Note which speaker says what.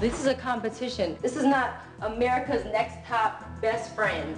Speaker 1: This is a competition. This is not America's next top best friend.